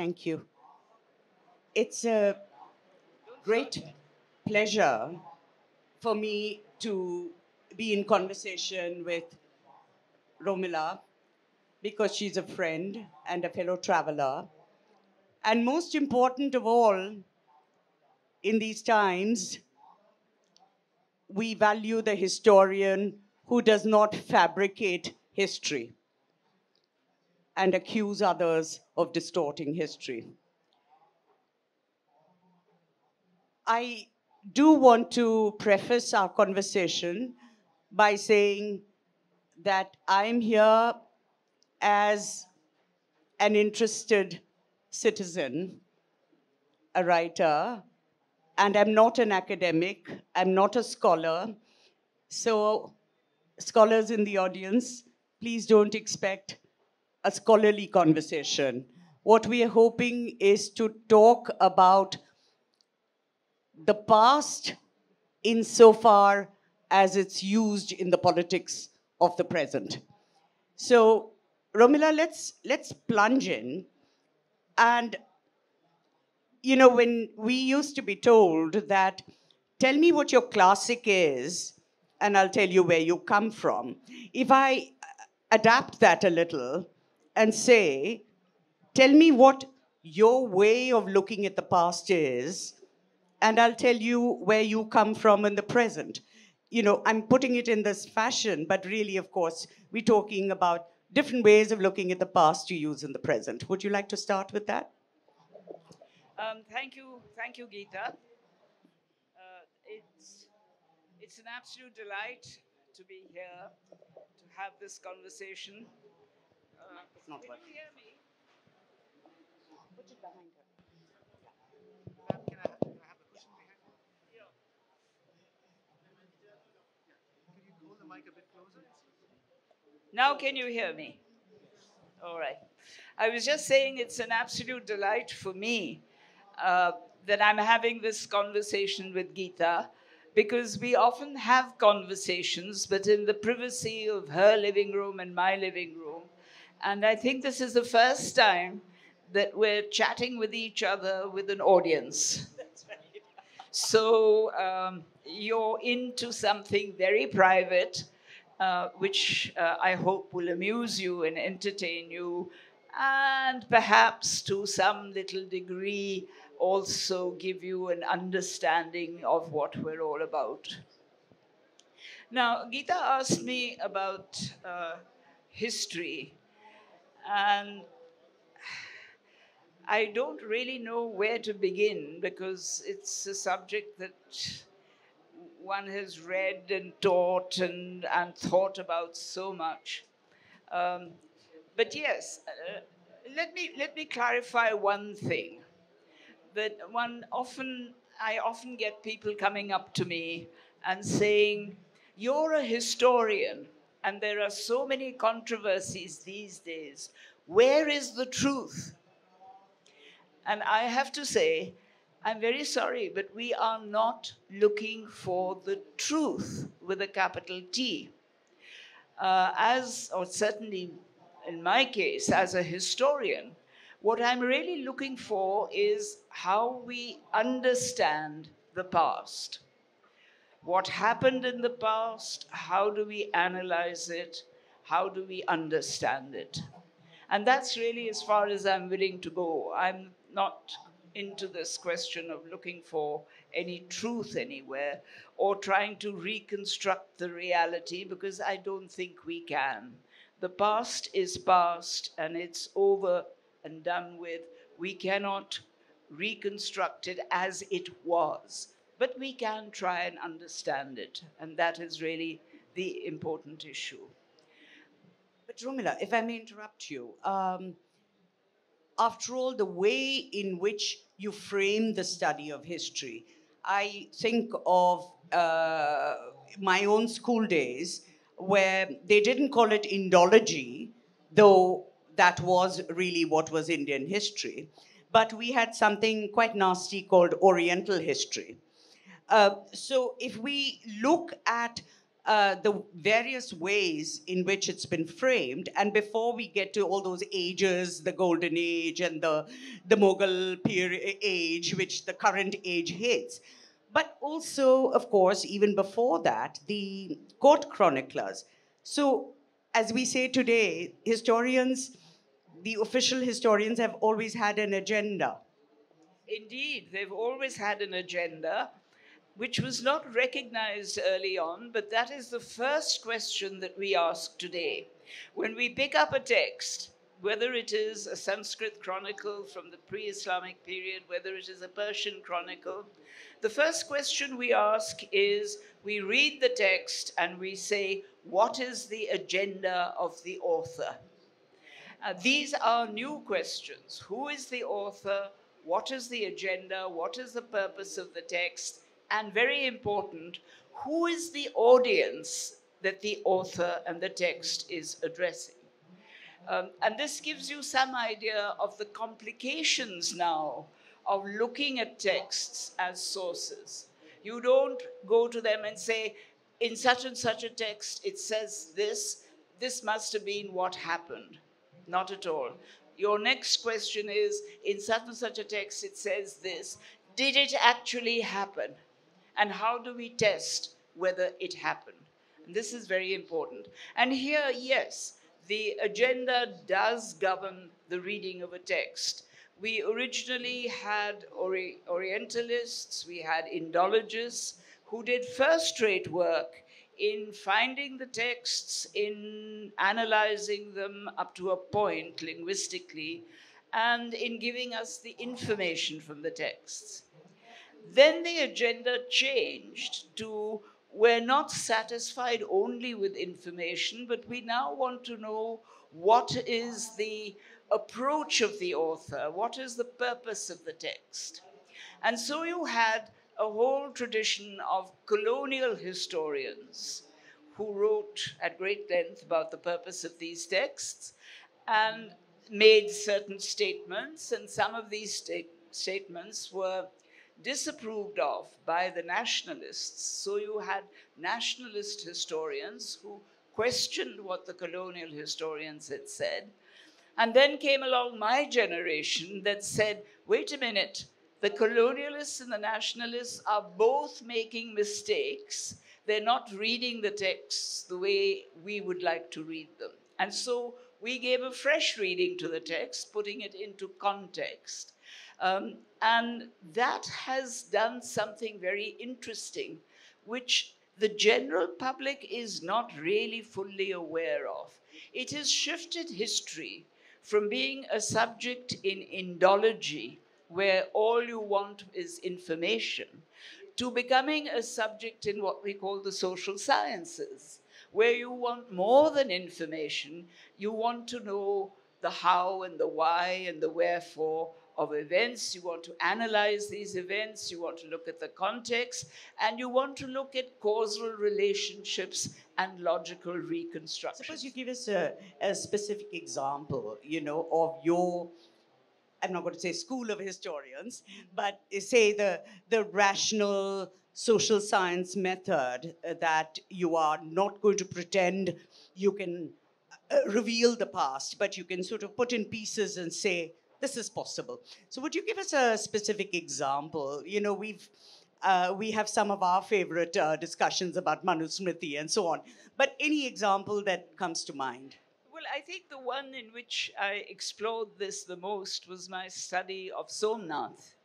Thank you. It's a great pleasure for me to be in conversation with Romila because she's a friend and a fellow traveler. And most important of all, in these times, we value the historian who does not fabricate history and accuse others of distorting history. I do want to preface our conversation by saying that I'm here as an interested citizen, a writer, and I'm not an academic, I'm not a scholar. So, scholars in the audience, please don't expect a scholarly conversation. What we are hoping is to talk about the past insofar as it's used in the politics of the present. So, Romila, let's let's plunge in. And you know, when we used to be told that, tell me what your classic is, and I'll tell you where you come from. If I adapt that a little and say, tell me what your way of looking at the past is, and I'll tell you where you come from in the present. You know, I'm putting it in this fashion, but really, of course, we're talking about different ways of looking at the past to use in the present. Would you like to start with that? Um, thank you, thank you, Githa. Uh, it's, it's an absolute delight to be here, to have this conversation. Not can working. you hear me? Put it behind her. Ma'am, can I, can I have the cushion behind me? Yeah. Can you hold the mic a bit closer? Now can you hear me? All right. I was just saying it's an absolute delight for me uh, that I'm having this conversation with Githa because we often have conversations, but in the privacy of her living room and my living room. And I think this is the first time that we're chatting with each other with an audience. So um, you're into something very private, uh, which uh, I hope will amuse you and entertain you, and perhaps to some little degree also give you an understanding of what we're all about. Now, Githa asked me about uh, history, and I don't really know where to begin because it's a subject that one has read and taught and, and thought about so much. Um, but yes, uh, let, me, let me clarify one thing that one often, I often get people coming up to me and saying, You're a historian, and there are so many controversies these days. Where is the truth? And I have to say, I'm very sorry, but we are not looking for the truth with a capital T. Uh, as, or certainly in my case, as a historian, what I'm really looking for is how we understand the past. What happened in the past? How do we analyze it? How do we understand it? And that's really as far as I'm willing to go. I'm not into this question of looking for any truth anywhere or trying to reconstruct the reality because I don't think we can. The past is past and it's over and done with. We cannot reconstruct it as it was, but we can try and understand it. And that is really the important issue. But Romila, if I may interrupt you, um, after all, the way in which you frame the study of history, I think of uh, my own school days where they didn't call it Indology, though that was really what was Indian history. But we had something quite nasty called Oriental history. Uh, so if we look at uh, the various ways in which it's been framed. And before we get to all those ages, the Golden Age and the, the Mughal period age, which the current age hits, but also, of course, even before that, the court chroniclers. So, as we say today, historians, the official historians have always had an agenda. Indeed, they've always had an agenda which was not recognized early on, but that is the first question that we ask today. When we pick up a text, whether it is a Sanskrit chronicle from the pre Islamic period, whether it is a Persian chronicle, the first question we ask is we read the text and we say, What is the agenda of the author? Uh, these are new questions. Who is the author? What is the agenda? What is the purpose of the text? And very important, who is the audience that the author and the text is addressing? Um, and this gives you some idea of the complications now of looking at texts as sources. You don't go to them and say, in such and such a text, it says this, this must have been what happened. Not at all. Your next question is in such and such a text, it says this. Did it actually happen? And how do we test whether it happened? And this is very important. And here, yes, the agenda does govern the reading of a text. We originally had ori- Orientalists, we had Indologists who did first rate work in finding the texts, in analyzing them up to a point linguistically, and in giving us the information from the texts. Then the agenda changed to we're not satisfied only with information, but we now want to know what is the approach of the author, what is the purpose of the text. And so you had a whole tradition of colonial historians who wrote at great length about the purpose of these texts and made certain statements, and some of these sta- statements were disapproved of by the nationalists. So you had nationalist historians who questioned what the colonial historians had said. And then came along my generation that said, wait a minute, the colonialists and the nationalists are both making mistakes. They're not reading the texts the way we would like to read them. And so we gave a fresh reading to the text, putting it into context. Um, and that has done something very interesting, which the general public is not really fully aware of. It has shifted history from being a subject in Indology, where all you want is information, to becoming a subject in what we call the social sciences, where you want more than information, you want to know the how and the why and the wherefore of events, you want to analyze these events, you want to look at the context, and you want to look at causal relationships and logical reconstruction. Suppose you give us a, a specific example, you know, of your I'm not going to say school of historians, but say the, the rational social science method uh, that you are not going to pretend you can uh, reveal the past, but you can sort of put in pieces and say, this is possible. So, would you give us a specific example? You know, we've uh, we have some of our favorite uh, discussions about Manusmriti and so on. But any example that comes to mind? Well, I think the one in which I explored this the most was my study of Somnath.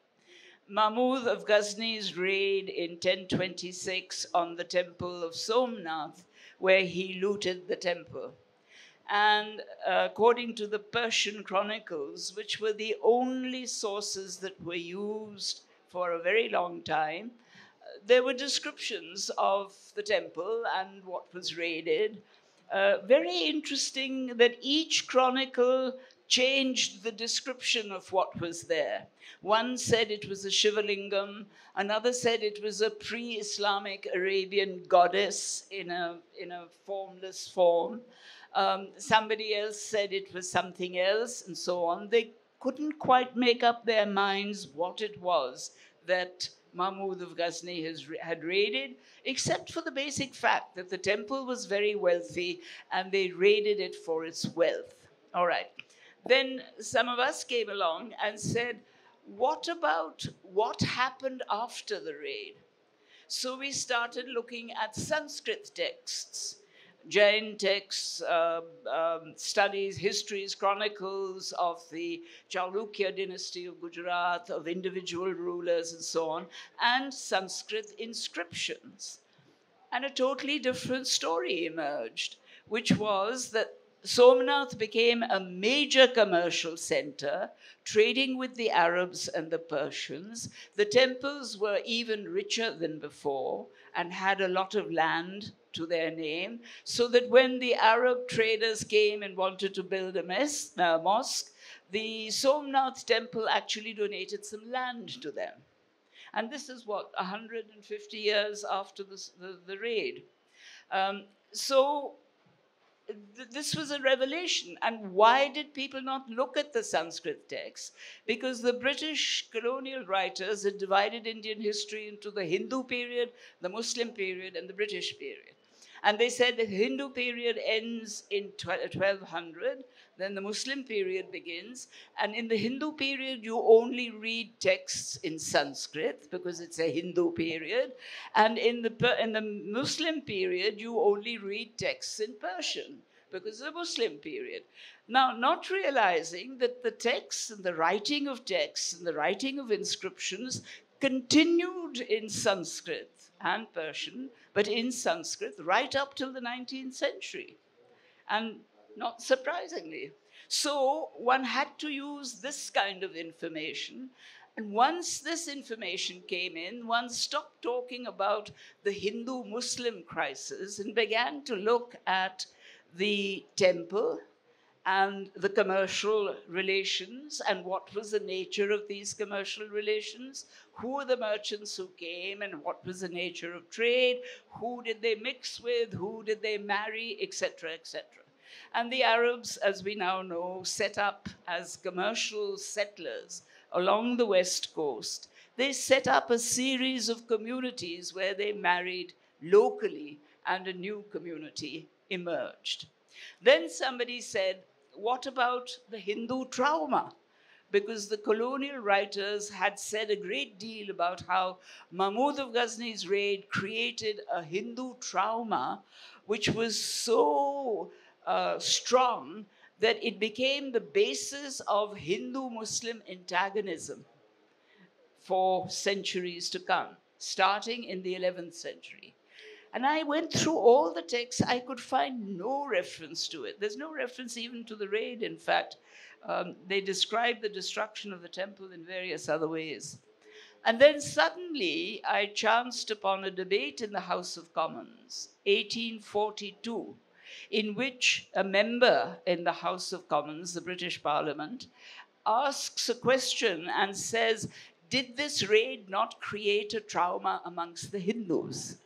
Mahmud of Ghazni's raid in 1026 on the temple of Somnath, where he looted the temple. And uh, according to the Persian chronicles, which were the only sources that were used for a very long time, uh, there were descriptions of the temple and what was raided. Uh, very interesting that each chronicle changed the description of what was there. One said it was a Shivalingam, another said it was a pre Islamic Arabian goddess in a, in a formless form. Um, somebody else said it was something else, and so on. They couldn't quite make up their minds what it was that Mahmud of Ghazni has, had raided, except for the basic fact that the temple was very wealthy and they raided it for its wealth. All right. Then some of us came along and said, What about what happened after the raid? So we started looking at Sanskrit texts, Jain texts, um, um, studies, histories, chronicles of the Chalukya dynasty of Gujarat, of individual rulers, and so on, and Sanskrit inscriptions. And a totally different story emerged, which was that Somnath became a major commercial center, trading with the Arabs and the Persians. The temples were even richer than before and had a lot of land to their name, so that when the Arab traders came and wanted to build a mes- uh, mosque, the Somnath temple actually donated some land to them. And this is what, 150 years after the, the, the raid. Um, so th- this was a revelation. And why did people not look at the Sanskrit texts? Because the British colonial writers had divided Indian history into the Hindu period, the Muslim period, and the British period. And they said the Hindu period ends in 1200, then the Muslim period begins. And in the Hindu period, you only read texts in Sanskrit because it's a Hindu period. And in the, in the Muslim period, you only read texts in Persian because it's a Muslim period. Now, not realizing that the texts and the writing of texts and the writing of inscriptions continued in Sanskrit and Persian, but in Sanskrit right up till the 19th century. And not surprisingly. So one had to use this kind of information. And once this information came in, one stopped talking about the Hindu Muslim crisis and began to look at the temple and the commercial relations and what was the nature of these commercial relations, who were the merchants who came and what was the nature of trade, who did they mix with, who did they marry, etc., etc. And the Arabs, as we now know, set up as commercial settlers along the west coast. They set up a series of communities where they married locally and a new community emerged. Then somebody said, What about the Hindu trauma? Because the colonial writers had said a great deal about how Mahmud of Ghazni's raid created a Hindu trauma which was so uh, strong that it became the basis of Hindu Muslim antagonism for centuries to come, starting in the 11th century. And I went through all the texts, I could find no reference to it. There's no reference even to the raid, in fact. Um, they describe the destruction of the temple in various other ways. And then suddenly I chanced upon a debate in the House of Commons, 1842, in which a member in the House of Commons, the British Parliament, asks a question and says, Did this raid not create a trauma amongst the Hindus?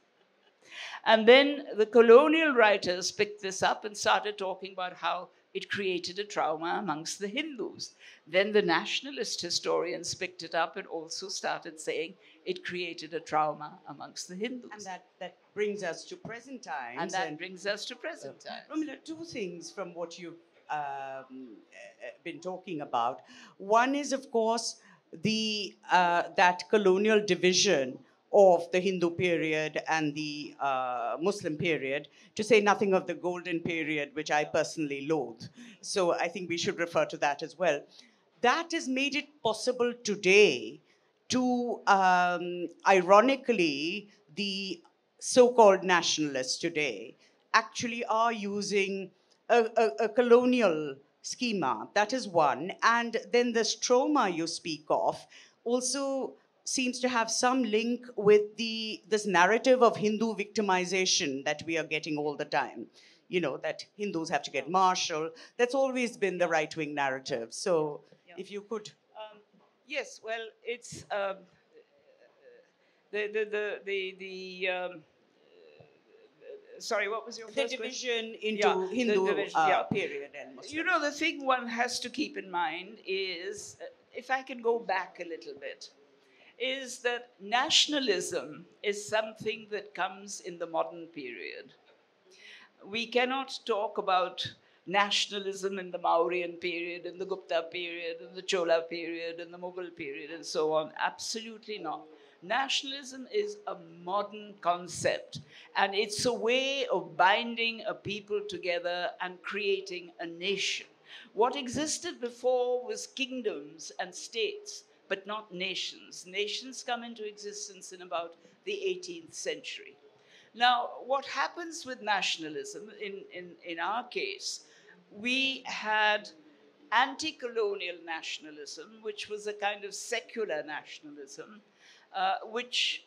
And then the colonial writers picked this up and started talking about how it created a trauma amongst the Hindus. Then the nationalist historians picked it up and also started saying it created a trauma amongst the Hindus. And that, that brings us to present times. And that brings us to present times. Romila, two things from what you've um, uh, been talking about. One is, of course, the uh, that colonial division of the Hindu period and the uh, Muslim period, to say nothing of the golden period, which I personally loathe. So I think we should refer to that as well. That has made it possible today to, um, ironically, the so called nationalists today actually are using a, a, a colonial schema. That is one. And then the stroma you speak of also seems to have some link with the this narrative of Hindu victimization that we are getting all the time. You know, that Hindus have to get martial. That's always been the right wing narrative. So Yeah. if you could Um, yes, well, it's um, the the the the, the um, sorry, what was your the first question? division into Yeah, Hindu division, uh, yeah. period and Muslim. You know, the thing one has to keep in mind is, uh, if I can go back a little bit, is that nationalism is something that comes in the modern period. We cannot talk about nationalism in the Mauryan period, in the Gupta period, in the Chola period, in the Mughal period, and so on. Absolutely not. Nationalism is a modern concept, and it's a way of binding a people together and creating a nation. What existed before was kingdoms and states, but not nations. Nations come into existence in about the 18th century. Now, what happens with nationalism, in, in, in our case, we had anti colonial nationalism, which was a kind of secular nationalism, uh, which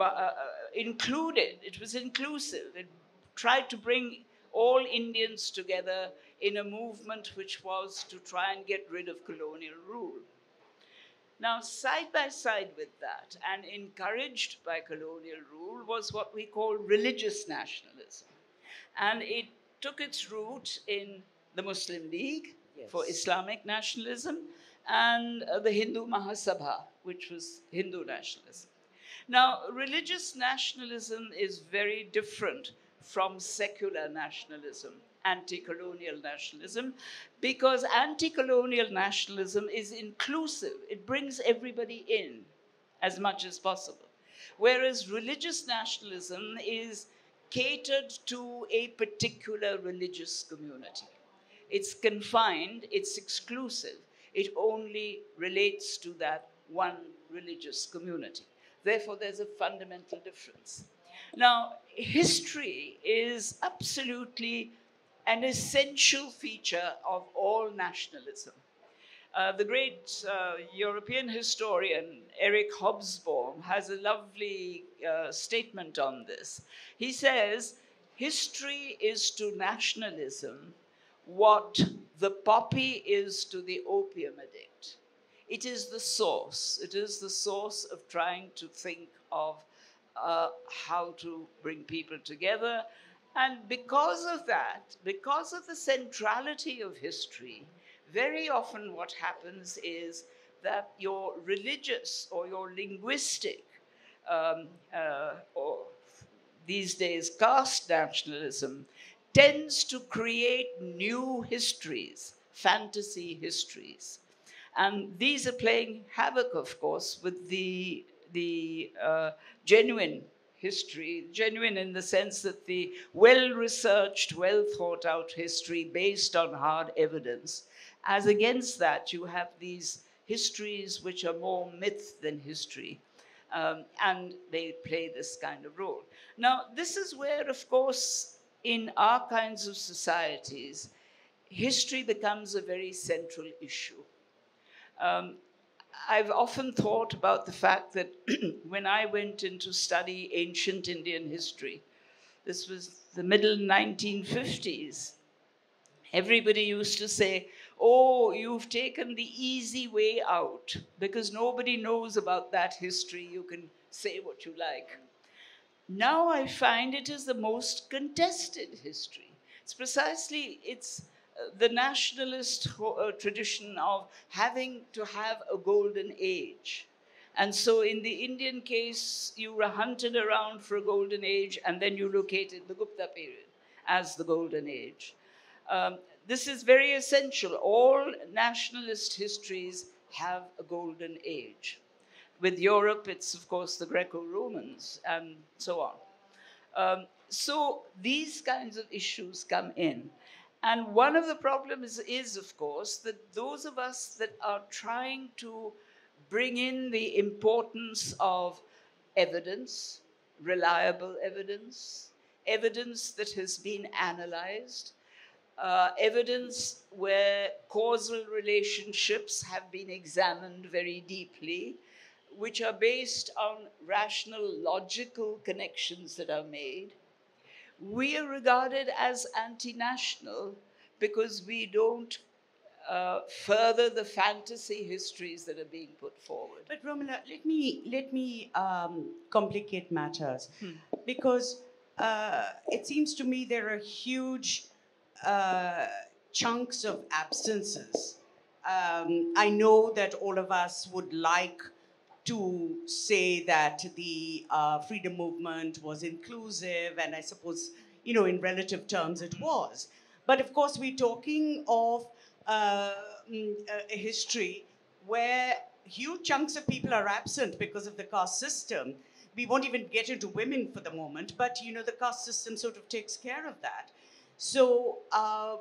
uh, included, it was inclusive, it tried to bring all Indians together in a movement which was to try and get rid of colonial rule. Now, side by side with that, and encouraged by colonial rule, was what we call religious nationalism. And it took its root in the Muslim League for Islamic nationalism and uh, the Hindu Mahasabha, which was Hindu nationalism. Now, religious nationalism is very different from secular nationalism, anti colonial nationalism, because anti colonial nationalism is inclusive, it brings everybody in as much as possible. Whereas religious nationalism is catered to a particular religious community. It's confined, it's exclusive, it only relates to that one religious community. Therefore, there's a fundamental difference. Now, history is absolutely an essential feature of all nationalism. Uh, the great uh, European historian Eric Hobsbawm has a lovely uh, statement on this. He says, History is to nationalism what the poppy is to the opium addict. It is the source. It is the source of trying to think of uh, how to bring people together. And because of that, because of the centrality of history, very often what happens is that your religious or your linguistic um, uh, or these days caste nationalism tends to create new histories, fantasy histories. And these are playing havoc, of course, with the, the uh, genuine history, genuine in the sense that the well researched, well thought out history based on hard evidence. As against that, you have these histories which are more myth than history. Um, and they play this kind of role. Now, this is where, of course, in our kinds of societies, history becomes a very central issue. Um, I've often thought about the fact that when I went in to study ancient Indian history, this was the middle 1950s, everybody used to say, Oh, you've taken the easy way out because nobody knows about that history. You can say what you like. Now I find it is the most contested history. It's precisely it's the nationalist uh, tradition of having to have a golden age. And so, in the Indian case, you were hunted around for a golden age, and then you located the Gupta period as the golden age. Um, this is very essential. All nationalist histories have a golden age. With Europe, it's of course the Greco Romans and so on. Um, so these kinds of issues come in. And one of the problems is, of course, that those of us that are trying to bring in the importance of evidence, reliable evidence, evidence that has been analyzed, uh, evidence where causal relationships have been examined very deeply, which are based on rational, logical connections that are made. We are regarded as anti national because we don't uh, further the fantasy histories that are being put forward. But Romila, let me let me um, complicate matters because uh, it seems to me there are huge uh, chunks of absences. Um, I know that all of us would like to say that the uh, freedom movement was inclusive, and I suppose, you know, in relative terms it was. But of course, we're talking of uh, mm, a history where huge chunks of people are absent because of the caste system. We won't even get into women for the moment, but you know, the caste system sort of takes care of that. So, uh,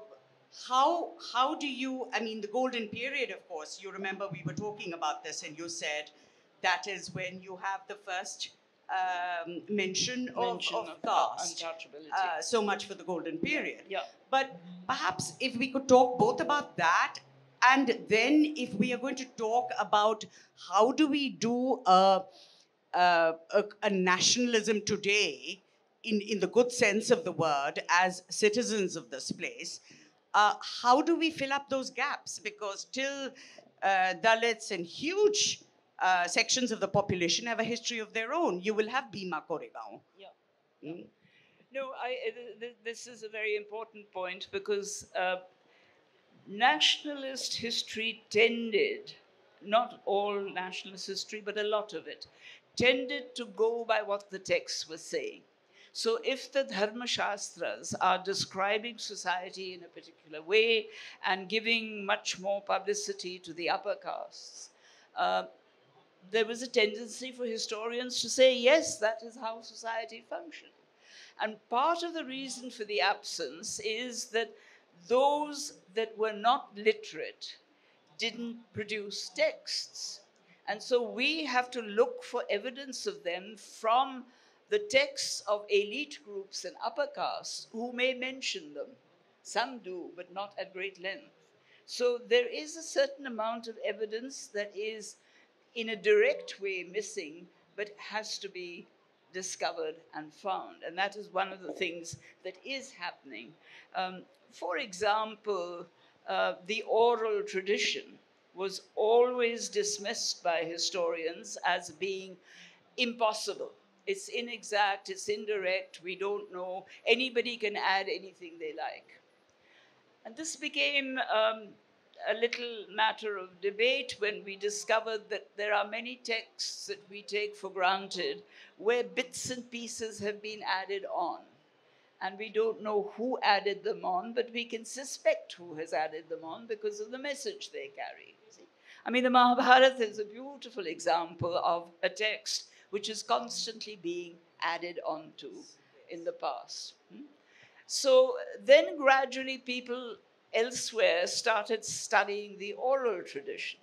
how how do you? I mean, the golden period, of course. You remember we were talking about this, and you said that is when you have the first um, mention, Mention of, of of caste. untouchability. Uh, so much for the golden period. Yeah. But perhaps if we could talk both about that and then if we are going to talk about how do we do a, a, a, a nationalism today in, in the good sense of the word as citizens of this place, uh, how do we fill up those gaps? Because till uh, Dalits and huge uh, sections of the population have a history of their own. You will have Bhima Koregaon. Yeah. Mm. No, I, uh, th- th- this is a very important point because uh, nationalist history tended, not all nationalist history, but a lot of it, tended to go by what the texts were saying. So if the Dharma Shastras are describing society in a particular way and giving much more publicity to the upper castes, uh, there was a tendency for historians to say, yes, that is how society functioned. And part of the reason for the absence is that those that were not literate didn't produce texts. And so we have to look for evidence of them from the texts of elite groups and upper castes who may mention them. Some do, but not at great length. So there is a certain amount of evidence that is, in a direct way, missing, but has to be discovered and found. And that is one of the things that is happening. Um, for example, uh, the oral tradition was always dismissed by historians as being impossible. It's inexact, it's indirect, we don't know. Anybody can add anything they like. And this became um, a little matter of debate when we discovered that there are many texts that we take for granted where bits and pieces have been added on. And we don't know who added them on, but we can suspect who has added them on because of the message they carry. I mean, the Mahabharata is a beautiful example of a text which is constantly being added onto in the past. Hmm? So then gradually people elsewhere started studying the oral tradition.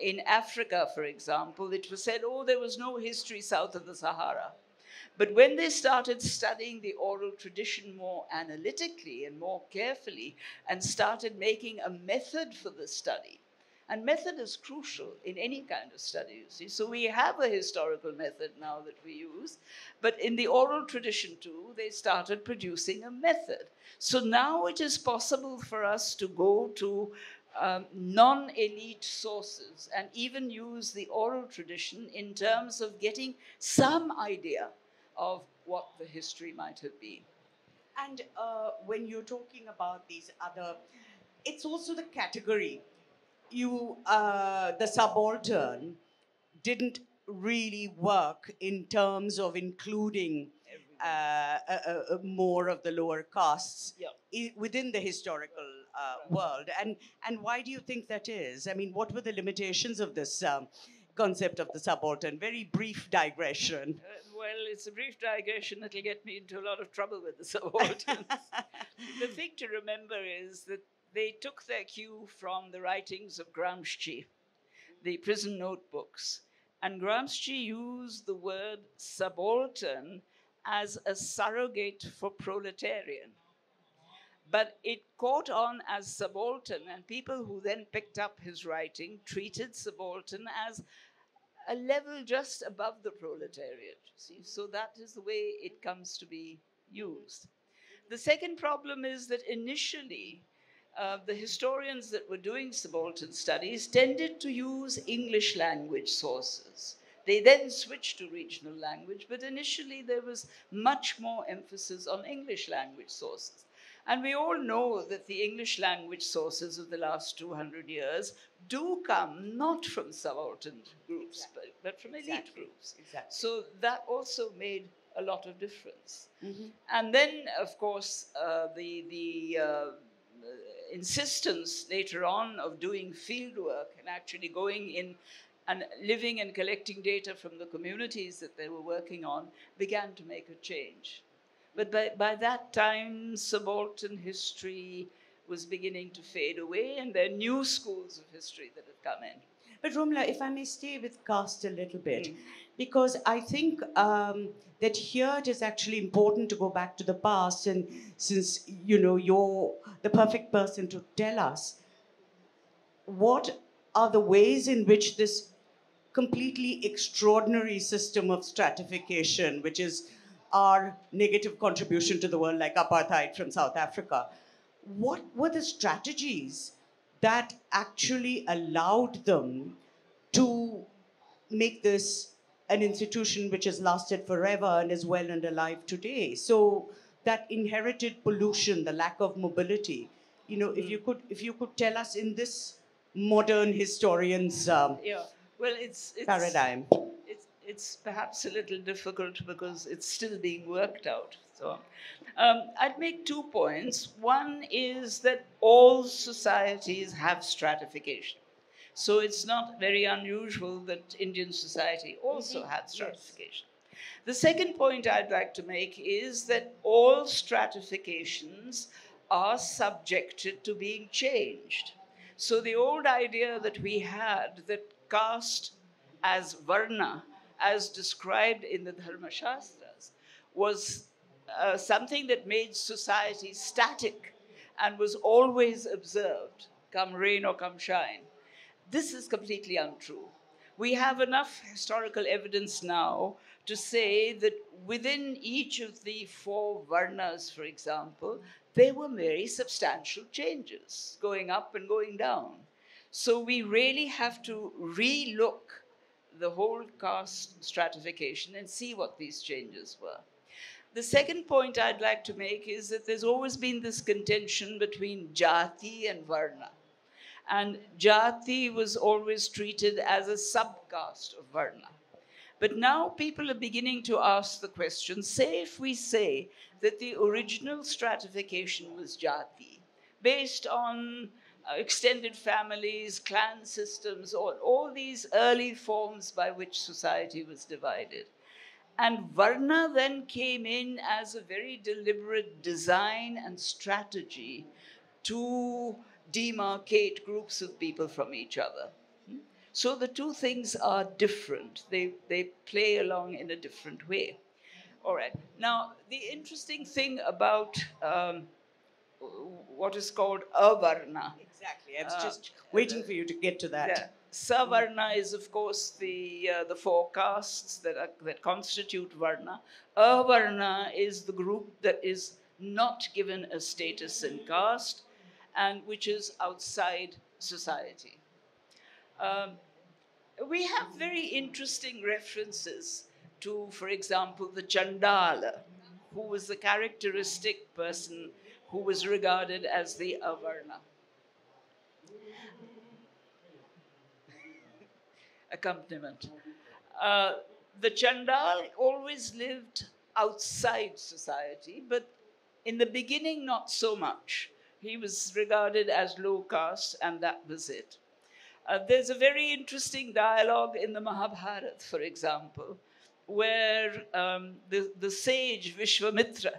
In Africa, for example, it was said, oh, there was no history south of the Sahara. But when they started studying the oral tradition more analytically and more carefully and started making a method for the study, and method is crucial in any kind of study, you see. So we have a historical method now that we use, but in the oral tradition too, they started producing a method. So now it is possible for us to go to um, non elite sources and even use the oral tradition in terms of getting some idea of what the history might have been. And uh, when you're talking about these other, it's also the category. You, uh, the subaltern, didn't really work in terms of including uh, uh, uh, more of the lower castes Yeah. within the historical uh, world. And and why do you think that is? I mean, what were the limitations of this um, concept of the subaltern? Very brief digression. Uh, well, it's a brief digression that'll get me into a lot of trouble with the subalterns. the thing to remember is that they took their cue from the writings of Gramsci, the prison notebooks. And Gramsci used the word subaltern as a surrogate for proletarian. But it caught on as subaltern, and people who then picked up his writing treated subaltern as a level just above the proletariat. See, so that is the way it comes to be used. The second problem is that initially, uh, the historians that were doing subaltern studies tended to use English language sources. They then switched to regional language, but initially there was much more emphasis on English language sources. And we all know that the English language sources of the last 200 years do come not from subaltern groups, but, but from elite Exactly. groups. Exactly. So that also made a lot of difference. Mm-hmm. And then, of course, uh, the, the uh, Uh, insistence later on of doing field work and actually going in and living and collecting data from the communities that they were working on began to make a change. But by, by that time, subaltern history was beginning to fade away, and there are new schools of history that have come in. But Romila, if I may stay with caste a little bit, Mm. because I think um, that here it is actually important to go back to the past, and since you know you're the perfect person to tell us what are the ways in which this completely extraordinary system of stratification, which is our negative contribution to the world, like apartheid from South Africa, what were the strategies that actually allowed them to make this an institution which has lasted forever and is well and alive today? So that inherited pollution, the lack of mobility, you know, if you could, if you could tell us in this modern historian's um, Yeah, well, it's, it's paradigm. It's, perhaps a little difficult because it's still being worked out. So, um, I'd make two points. One is that all societies have stratification. So it's not very unusual that Indian society also had stratification. The second point I'd like to make is that all stratifications are subjected to being changed. So the old idea that we had that caste as varna, as described in the Dharma Shastras, was uh, something that made society static and was always observed, come rain or come shine. This is completely untrue. We have enough historical evidence now to say that within each of the four varnas, for example, there were very substantial changes going up and going down. So we really have to re-look the whole caste stratification and see what these changes were. The second point I'd like to make is that there's always been this contention between jati and varna. And jati was always treated as a subcaste of varna. But now people are beginning to ask the question say, if we say that the original stratification was jati, based on extended families, clan systems, all, all these early forms by which society was divided. And Varna then came in as a very deliberate design and strategy to demarcate groups of people from each other. So the two things are different. They, they play along in a different way. All right. Now, the interesting thing about um, what is called avarna Exactly. I was Uh, just waiting for you to get to that. yeah. Savarna is, of course, the uh, the four castes that are, that constitute Varna. Avarna is the group that is not given a status in caste, and which is outside society. Um, we have very interesting references to, for example, the Chandala, who was the characteristic person who was regarded as the Avarna. Accompaniment. Uh, the Chandal always lived outside society, but in the beginning, not so much. He was regarded as low caste, and that was it. Uh, there's a very interesting dialogue in the Mahabharata, for example, where um, the, the sage Vishwamitra,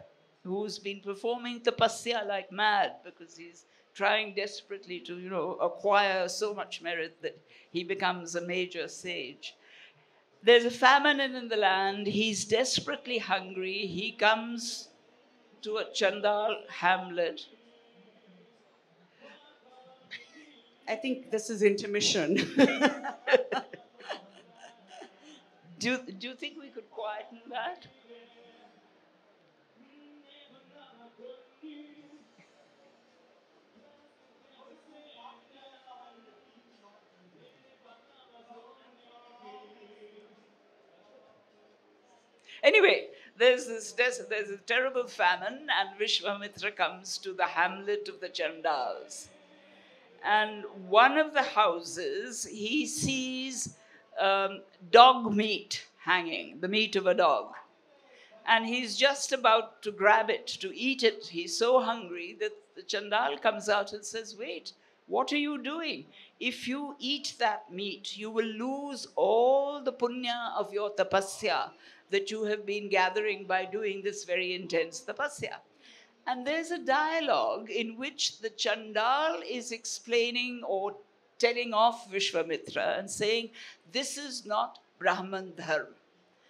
who's been performing tapasya like mad because he's trying desperately to, you know, acquire so much merit that he becomes a major sage. There's a famine in the land. He's desperately hungry. He comes to a Chandal hamlet. I think this is intermission. Do, do you think we could quieten that? Anyway, there's this there's a terrible famine, and Vishwamitra comes to the hamlet of the Chandals. And one of the houses, he sees um, dog meat hanging, the meat of a dog. And he's just about to grab it, to eat it. He's so hungry that the Chandal comes out and says, Wait, what are you doing? If you eat that meat, you will lose all the punya of your tapasya that you have been gathering by doing this very intense tapasya. And there's a dialogue in which the Chandal is explaining or telling off Vishwamitra and saying, This is not Brahman Dharma.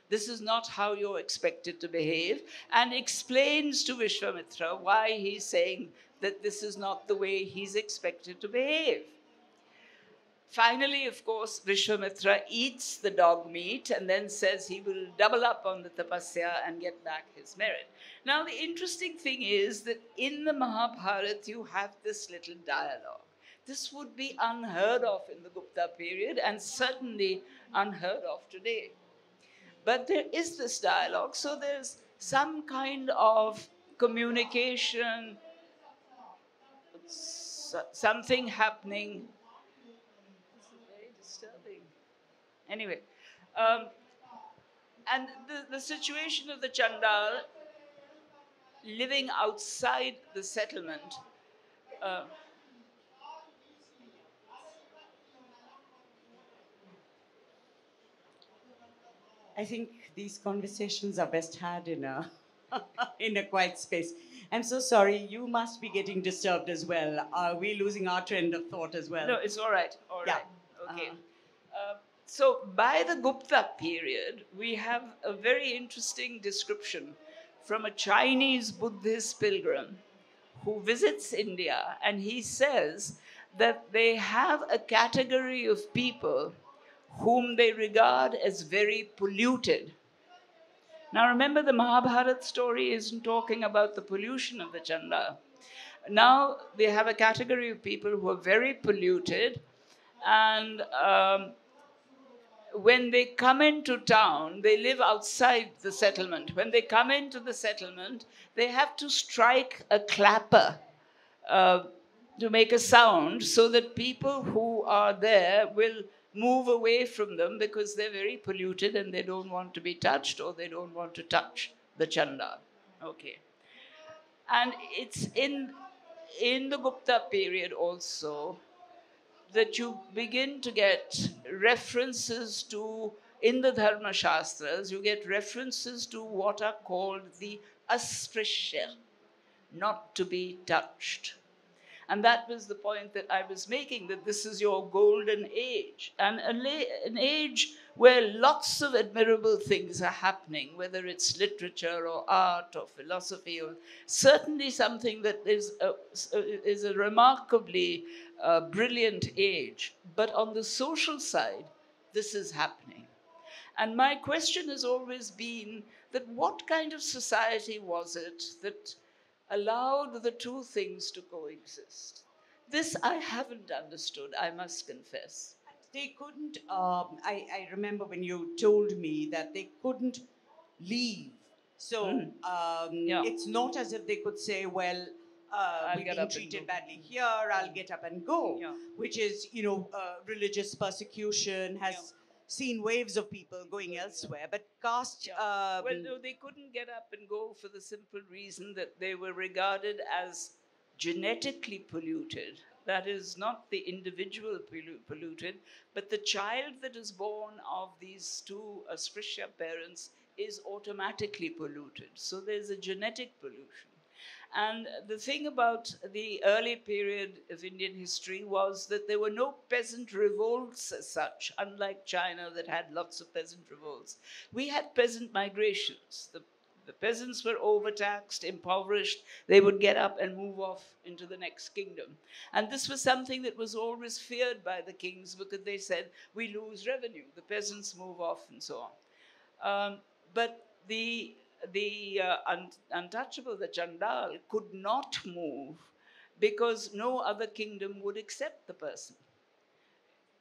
This is not how you're expected to behave, and explains to Vishwamitra why he's saying that this is not the way he's expected to behave. Finally, of course, Vishwamitra eats the dog meat and then says he will double up on the tapasya and get back his merit. Now, the interesting thing is that in the Mahabharata, you have this little dialogue. This would be unheard of in the Gupta period and certainly unheard of today. But there is this dialogue, so there's some kind of communication, something happening Anyway, um, and the, the situation of the Chandal living outside the settlement. Uh, I think these conversations are best had in a in a quiet space. I'm so sorry. You must be getting disturbed as well. Are we losing our trend of thought as well? no, it's all right. All Yeah. Okay. Uh, so, by the Gupta period, we have a very interesting description from a Chinese Buddhist pilgrim who visits India, and he says that they have a category of people whom they regard as very polluted. Now, remember, the Mahabharata story isn't talking about the pollution of the Chanda. Now, they have a category of people who are very polluted, and um, when they come into town, they live outside the settlement. When they come into the settlement, they have to strike a clapper uh, to make a sound so that people who are there will move away from them because they're very polluted and they don't want to be touched or they don't want to touch the chanda. Okay. And it's in, in the Gupta period also that you begin to get references to, in the Dharma Shastras, you get references to what are called the asprishya, not to be touched. And that was the point that I was making that this is your golden age, and an age where lots of admirable things are happening, whether it's literature or art or philosophy, or certainly something that is a, is a remarkably uh, brilliant age. But on the social side, this is happening. And my question has always been that what kind of society was it that allowed the two things to coexist? This I haven't understood, I must confess. They couldn't. Um, I, I remember when you told me that they couldn't leave. So Mm. um, Yeah. it's not as if they could say, "Well, uh, we've been treated badly here. I'll get up and go," Yeah. which is, you know, uh, religious persecution has Yeah. seen waves of people going elsewhere. But caste. Um, Well, no, they couldn't get up and go for the simple reason that they were regarded as genetically polluted. That is not the individual polluted, but the child that is born of these two Asprishya parents is automatically polluted. So there's a genetic pollution. And the thing about the early period of Indian history was that there were no peasant revolts as such, unlike China that had lots of peasant revolts. We had peasant migrations. The, the peasants were overtaxed, impoverished. They would get up and move off into the next kingdom. And this was something that was always feared by the kings because they said, we lose revenue. The peasants move off and so on. Um, but the the uh, un- untouchable, the Chandal, could not move because no other kingdom would accept the person.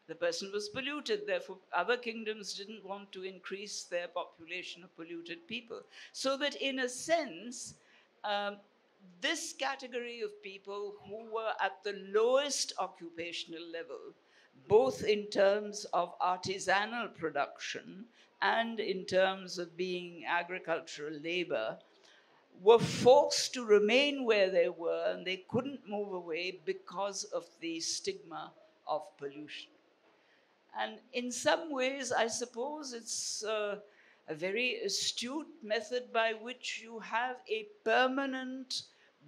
The person was polluted, therefore, other kingdoms didn't want to increase their population of polluted people. So that, in a sense, um, this category of people who were at the lowest occupational level, both in terms of artisanal production and in terms of being agricultural labor, were forced to remain where they were and they couldn't move away because of the stigma of pollution. And in some ways, I suppose it's uh, a very astute method by which you have a permanent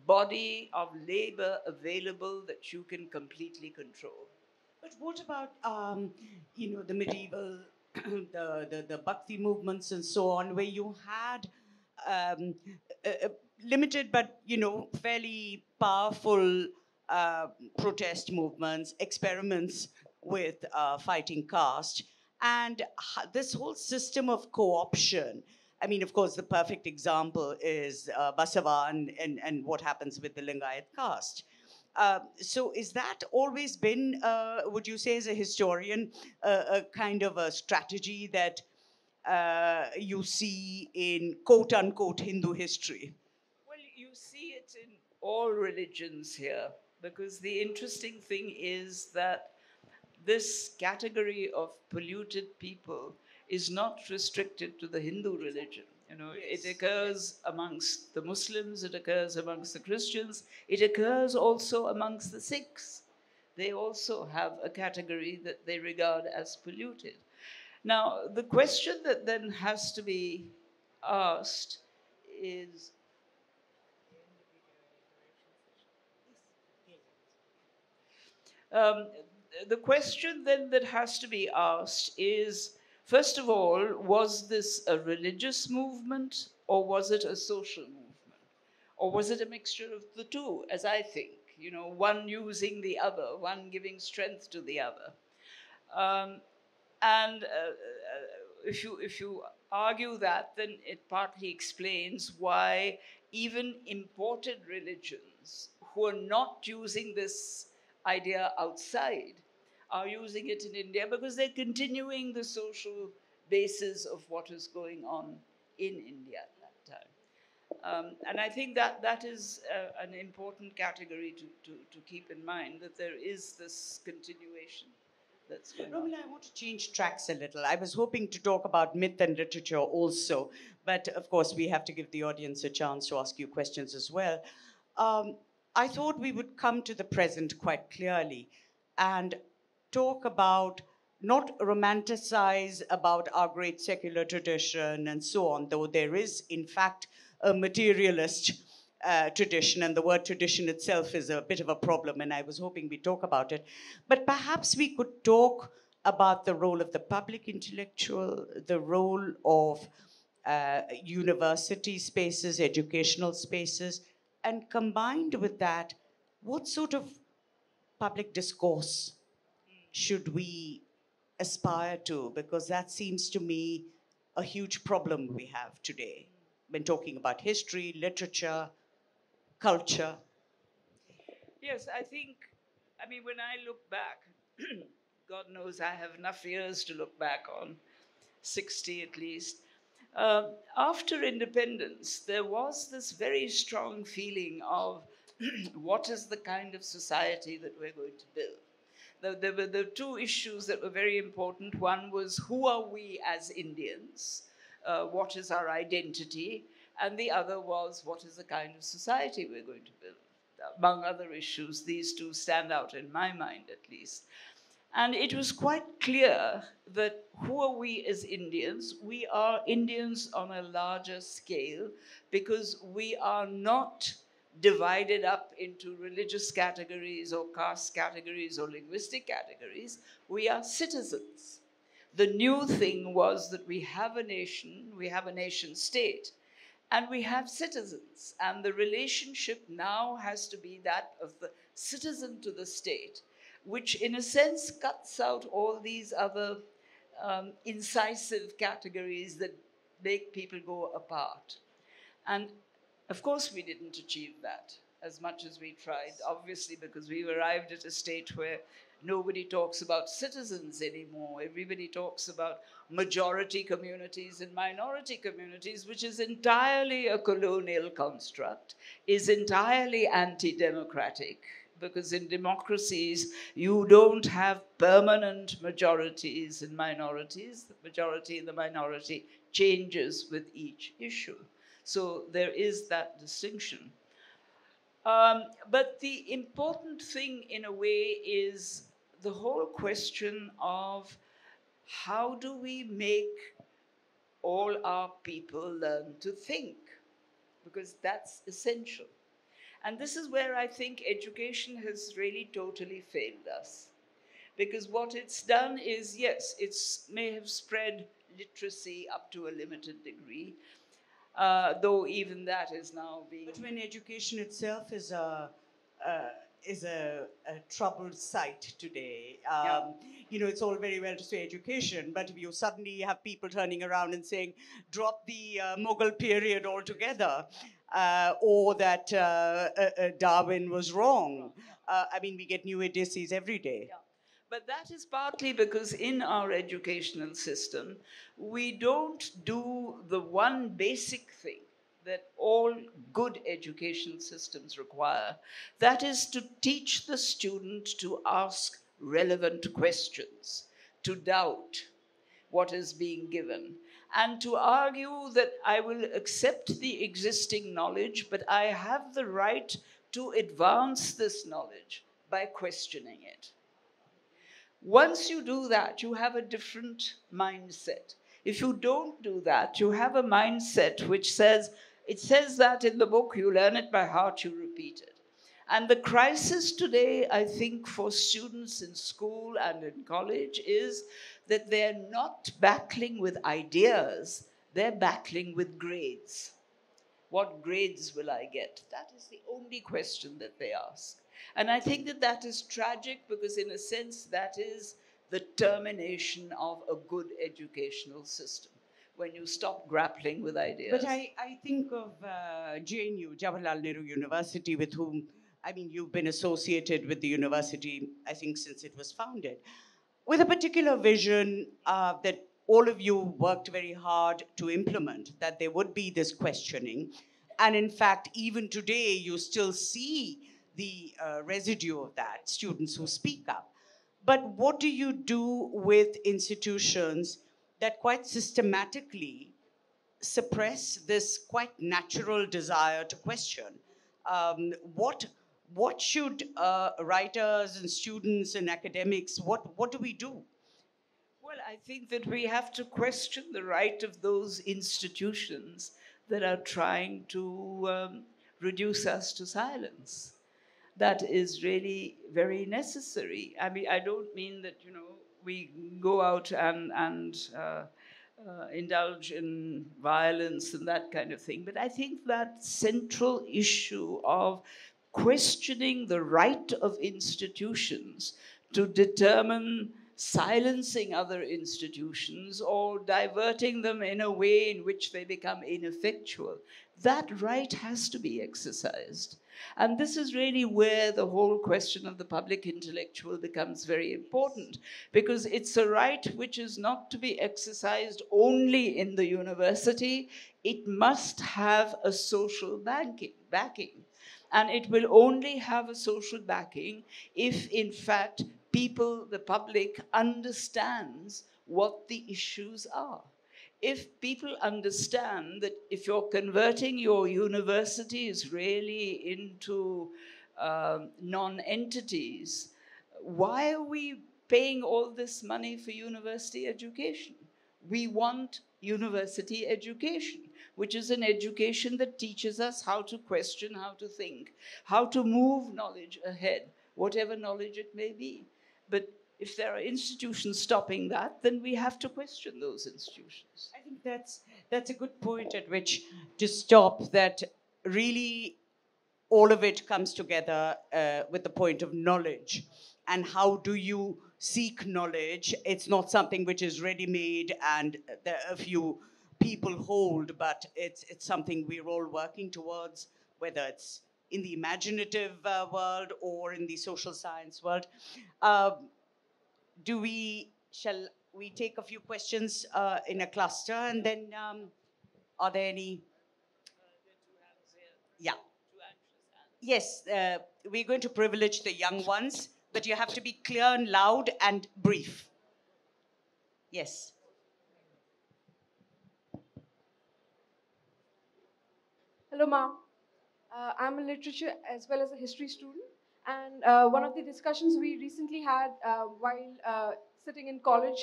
body of labor available that you can completely control. But what about, um, you know, the medieval, the, the, the Bhakti movements and so on, where you had um, limited but, you know, fairly powerful uh, protest movements, experiments with uh, fighting caste, and this whole system of co-option. I mean, of course, the perfect example is uh, Basava and, and, and what happens with the Lingayat caste. Uh, so is that always been, uh, would you say as a historian, uh, a kind of a strategy that uh, you see in quote unquote Hindu history? Well, you see it in all religions here because the interesting thing is that this category of polluted people is not restricted to the Hindu religion. You know, yes. it occurs amongst the Muslims, it occurs amongst the Christians, it occurs also amongst the Sikhs. They also have a category that they regard as polluted. Now, the question that then has to be asked is um, the question then that has to be asked is First of all, was this a religious movement or was it a social movement? Or was it a mixture of the two, as I think? You know, one using the other, one giving strength to the other. Um, and uh, uh, if, you, if you argue that, then it partly explains why even imported religions who are not using this idea outside are using it in India because they're continuing the social basis of what is going on in India at that time. Um, and I think that that is uh, an important category to, to, to keep in mind that there is this continuation that's Romila, I want to change tracks a little. I was hoping to talk about myth and literature also, but of course we have to give the audience a chance to ask you questions as well. Um, I thought we would come to the present quite clearly. And talk about, not romanticize about our great secular tradition and so on, though there is, in fact, a materialist uh, tradition, and the word tradition itself is a bit of a problem, and I was hoping we'd talk about it. But perhaps we could talk about the role of the public intellectual, the role of uh, university spaces, educational spaces, and combined with that, what sort of public discourse should we aspire to? Because that seems to me a huge problem we have today when talking about history, literature, culture. Yes, I think, I mean, when I look back, God knows I have enough years to look back on, 60 at least. Uh, after independence, there was this very strong feeling of what is the kind of society that we're going to build there were the two issues that were very important. One was who are we as Indians? Uh, what is our identity? And the other was what is the kind of society we're going to build? Among other issues, these two stand out in my mind at least. And it was quite clear that who are we as Indians? We are Indians on a larger scale because we are not divided up into religious categories or caste categories or linguistic categories. We are citizens. The new thing was that we have a nation, we have a nation state, and we have citizens. And the relationship now has to be that of the citizen to the state, which in a sense cuts out all these other um, incisive categories that make people go apart. And of course, we didn't achieve that as much as we tried, obviously, because we've arrived at a state where Nobody talks about citizens anymore. Everybody talks about majority communities and minority communities, which is entirely a colonial construct, is entirely anti democratic. Because in democracies, you don't have permanent majorities and minorities. The majority and the minority changes with each issue. So there is that distinction. Um, but the important thing, in a way, is the whole question of how do we make all our people learn to think? Because that's essential. And this is where I think education has really totally failed us. Because what it's done is, yes, it may have spread literacy up to a limited degree, uh, though even that is now being. But when education itself is a, uh, is a, a, troubled sight today. Um, yeah. You know, it's all very well to say education, but if you suddenly have people turning around and saying, drop the uh, Mughal period altogether, uh, or that uh, uh, Darwin was wrong. I mean, we get new editions every day. Yeah. But that is partly because in our educational system, we don't do the one basic thing that all good education systems require. That is to teach the student to ask relevant questions, to doubt what is being given, and to argue that I will accept the existing knowledge, but I have the right to advance this knowledge by questioning it. Once you do that, you have a different mindset. If you don't do that, you have a mindset which says, it says that in the book, you learn it by heart, you repeat it. And the crisis today, I think, for students in school and in college is that they're not battling with ideas, they're battling with grades. What grades will I get? That is the only question that they ask. And I think that that is tragic because, in a sense, that is the termination of a good educational system when you stop grappling with ideas. But I, I think of uh, JNU, Jawaharlal Nehru University, with whom, I mean, you've been associated with the university, I think, since it was founded, with a particular vision uh, that all of you worked very hard to implement, that there would be this questioning. And in fact, even today, you still see the uh, residue of that, students who speak up. But what do you do with institutions that quite systematically suppress this quite natural desire to question. Um, what, what should uh, writers and students and academics, what, what do we do? Well, I think that we have to question the right of those institutions that are trying to um, reduce us to silence. That is really very necessary. I mean, I don't mean that, you know, we go out and, and uh, uh, indulge in violence and that kind of thing. But I think that central issue of questioning the right of institutions to determine silencing other institutions or diverting them in a way in which they become ineffectual. That right has to be exercised. And this is really where the whole question of the public intellectual becomes very important, because it's a right which is not to be exercised only in the university, it must have a social banking, backing. And it will only have a social backing if, in fact, people, the public, understands what the issues are if people understand that if you're converting your universities really into um, non entities, why are we paying all this money for university education? We want university education, which is an education that teaches us how to question, how to think, how to move knowledge ahead, whatever knowledge it may be. But if there are institutions stopping that, then we have to question those institutions. I think that's that's a good point at which to stop that really all of it comes together uh, with the point of knowledge and how do you seek knowledge it's not something which is ready made and there a few people hold but it's it's something we're all working towards whether it's in the imaginative uh, world or in the social science world. Um, do we, shall we take a few questions uh, in a cluster and then um, are there any? Yeah. Yes, uh, we're going to privilege the young ones, but you have to be clear and loud and brief. Yes. Hello, ma'am. Uh, I'm a literature as well as a history student. And uh, one of the discussions we recently had uh, while uh, sitting in college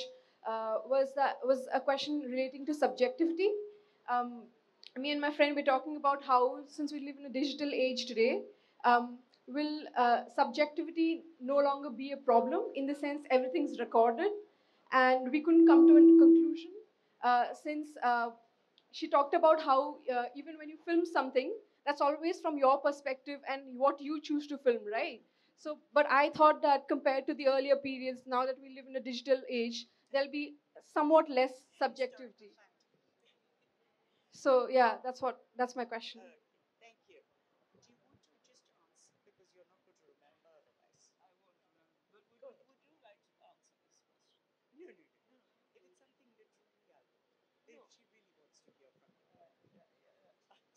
uh, was that was a question relating to subjectivity. Um, me and my friend were talking about how, since we live in a digital age today, um, will uh, subjectivity no longer be a problem in the sense everything's recorded, and we couldn't come to a conclusion uh, since she talked about how even when you film something, that's always from your perspective and what you choose to film, right? So, but I thought that compared to the earlier periods, now that we live in a digital age, there'll be somewhat less subjectivity. So, yeah, that's what that's my question. Uh, Thank you. Do you want to just answer because you're not going to remember otherwise? I won't remember. But would, would you like to answer this question? No, no, no. If it's something literally, yeah. If she really wants to hear from you.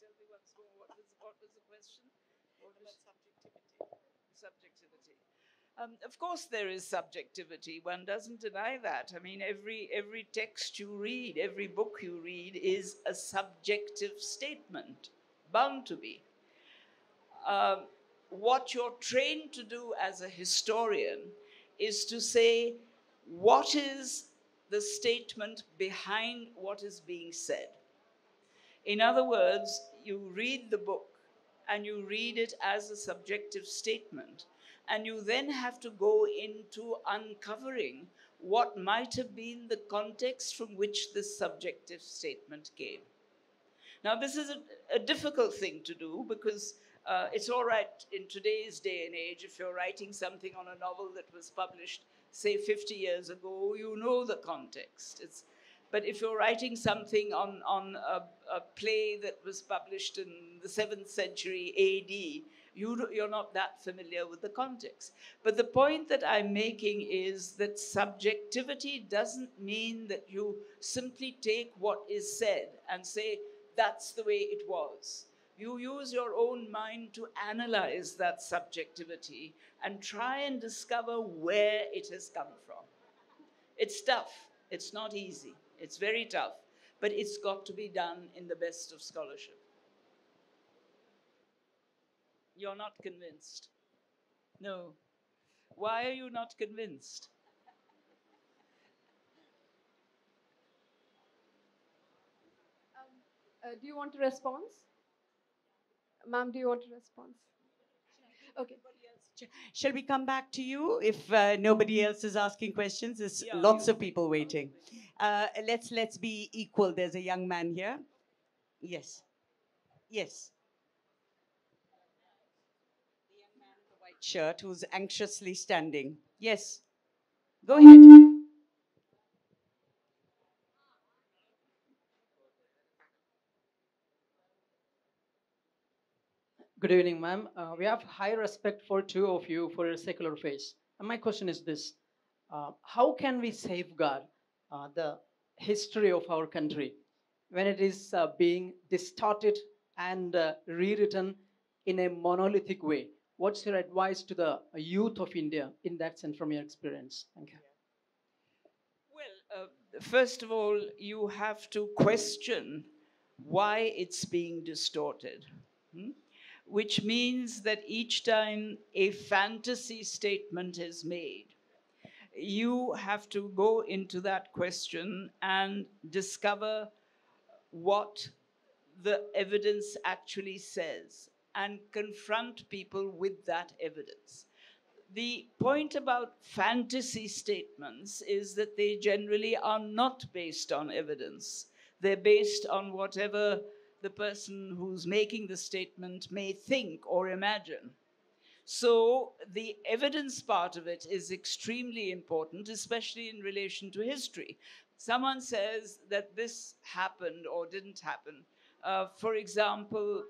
Tell me once more, what was, what was the question? What was subjectivity. subjectivity? Um, of course, there is subjectivity. One doesn't deny that. I mean, every every text you read, every book you read, is a subjective statement, bound to be. Um, what you're trained to do as a historian is to say what is the statement behind what is being said. In other words, you read the book and you read it as a subjective statement, and you then have to go into uncovering what might have been the context from which this subjective statement came. Now, this is a, a difficult thing to do because uh, it's all right in today's day and age if you're writing something on a novel that was published, say, 50 years ago, you know the context. It's, but if you're writing something on, on a, a play that was published in the 7th century AD, you, you're not that familiar with the context. But the point that I'm making is that subjectivity doesn't mean that you simply take what is said and say, that's the way it was. You use your own mind to analyze that subjectivity and try and discover where it has come from. It's tough, it's not easy, it's very tough, but it's got to be done in the best of scholarship. You're not convinced. No. Why are you not convinced? Uh, do you want a response? Ma'am, do you want a response? Okay. Shall we come back to you if uh, nobody else is asking questions? There's Yeah, lots of people waiting. Uh, let's let's be equal. There's a young man here. Yes. Yes. The young man in the white shirt who's anxiously standing. Yes. Go ahead. Good evening, ma'am. Uh, we have high respect for two of you for your secular faith. And my question is this uh, How can we safeguard the history of our country when it is uh, being distorted and uh, rewritten in a monolithic way? What's your advice to the youth of India in that sense from your experience? Thank you. Well, uh, first of all, you have to question why it's being distorted. hmm? Which means that each time a fantasy statement is made, you have to go into that question and discover what the evidence actually says and confront people with that evidence. The point about fantasy statements is that they generally are not based on evidence. They're based on whatever the person who's making the statement may think or imagine. So the evidence part of it is extremely important, especially in relation to history. Someone says that this happened or didn't happen. Uh, for example,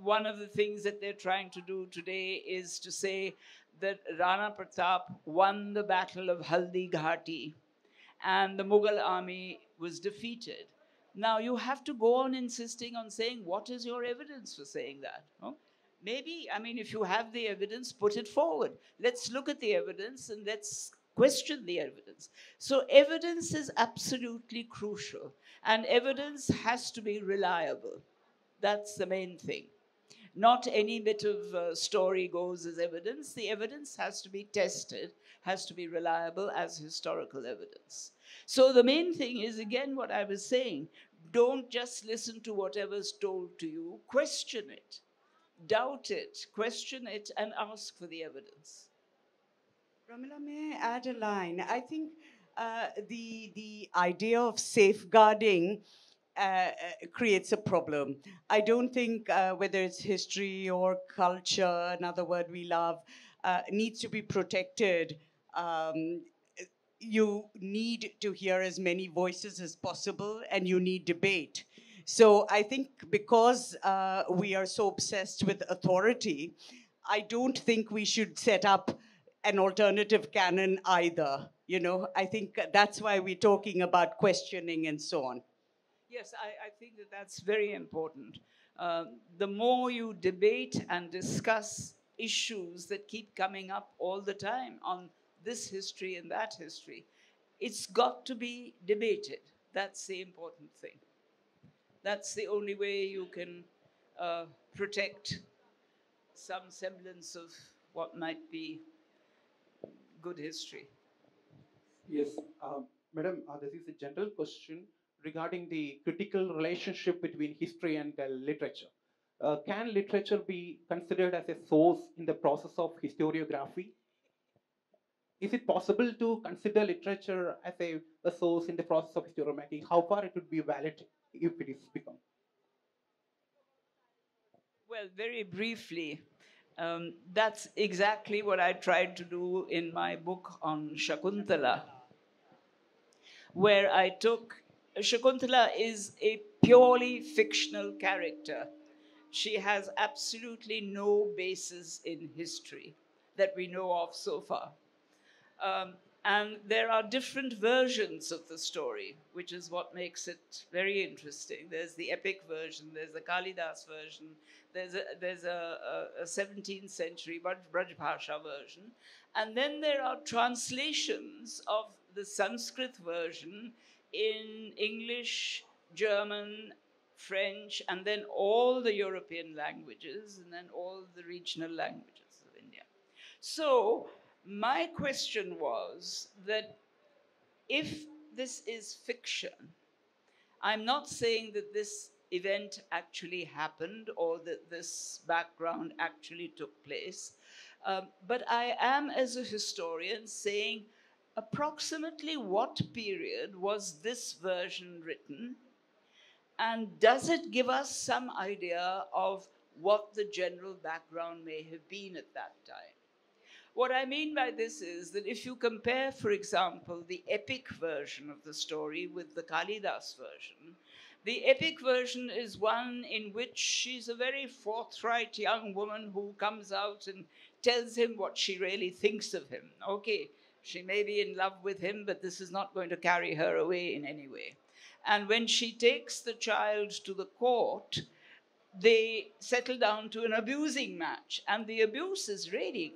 one of the things that they're trying to do today is to say that Rana Pratap won the battle of Haldi Ghati and the Mughal army was defeated. Now you have to go on insisting on saying, what is your evidence for saying that? no? Maybe, I mean, if you have the evidence, put it forward. Let's look at the evidence and let's question the evidence. So, evidence is absolutely crucial, and evidence has to be reliable. That's the main thing. Not any bit of uh, story goes as evidence. The evidence has to be tested, has to be reliable as historical evidence. So, the main thing is again what I was saying don't just listen to whatever's told to you, question it, doubt it, question it, and ask for the evidence. Romila, may I add a line? I think uh, the, the idea of safeguarding uh, uh, creates a problem. I don't think uh, whether it's history or culture, another word we love, uh, needs to be protected. Um, you need to hear as many voices as possible and you need debate. So I think because uh, we are so obsessed with authority, I don't think we should set up an alternative canon either. You know, I think that's why we're talking about questioning and so on. Yes, I, I think that that's very important. Uh, the more you debate and discuss issues that keep coming up all the time on this history and that history, it's got to be debated. That's the important thing. That's the only way you can uh, protect some semblance of what might be good history. Yes, uh, Madam, uh, this is a general question regarding the critical relationship between history and uh, literature. Uh, can literature be considered as a source in the process of historiography? Is it possible to consider literature as a, a source in the process of historiography? How far it would be valid if it is become? Well, very briefly, um, that's exactly what I tried to do in my book on Shakuntala, where I took Shakuntala is a purely fictional character. She has absolutely no basis in history that we know of so far. Um, and there are different versions of the story, which is what makes it very interesting. There's the epic version, there's the Kalidas version, there's a, there's a, a, a 17th century Brajbhasha version, and then there are translations of the Sanskrit version in English, German, French, and then all the European languages, and then all the regional languages of India. So, my question was that if this is fiction, I'm not saying that this event actually happened or that this background actually took place, um, but I am, as a historian, saying approximately what period was this version written? And does it give us some idea of what the general background may have been at that time? What I mean by this is that if you compare, for example, the epic version of the story with the Kalidas version, the epic version is one in which she's a very forthright young woman who comes out and tells him what she really thinks of him. Okay, she may be in love with him, but this is not going to carry her away in any way. And when she takes the child to the court, they settle down to an abusing match. And the abuse is really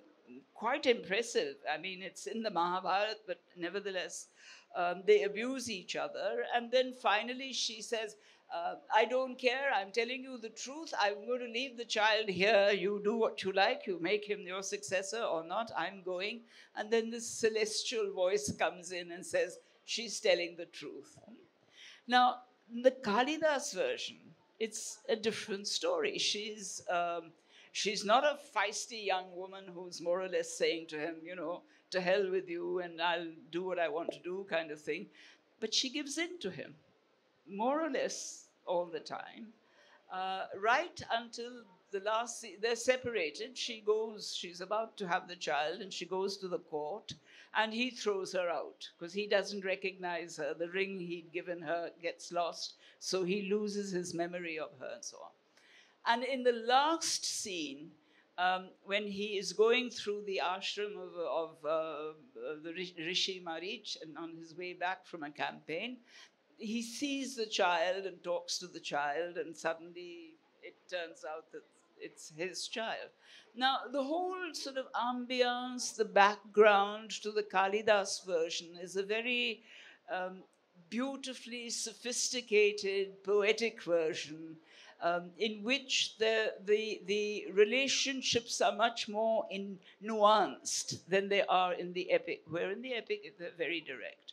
quite impressive. I mean, it's in the Mahabharata, but nevertheless, um, they abuse each other. And then finally, she says, uh, I don't care. I'm telling you the truth. I'm going to leave the child here. You do what you like. You make him your successor or not. I'm going. And then this celestial voice comes in and says, She's telling the truth. Now, the Kalidas version, it's a different story. She's, um, she's not a feisty young woman who's more or less saying to him, you know, to hell with you and I'll do what I want to do kind of thing. But she gives in to him more or less all the time, uh, right until the last, they're separated. She goes, she's about to have the child, and she goes to the court, and he throws her out because he doesn't recognize her. The ring he'd given her gets lost, so he loses his memory of her and so on. And in the last scene, um, when he is going through the ashram of, of uh, the Rishi Marich and on his way back from a campaign, he sees the child and talks to the child, and suddenly it turns out that it's his child. Now, the whole sort of ambience, the background to the Kalidas version is a very um, beautifully sophisticated, poetic version um, in which the, the, the relationships are much more in, nuanced than they are in the epic, where in the epic they're very direct.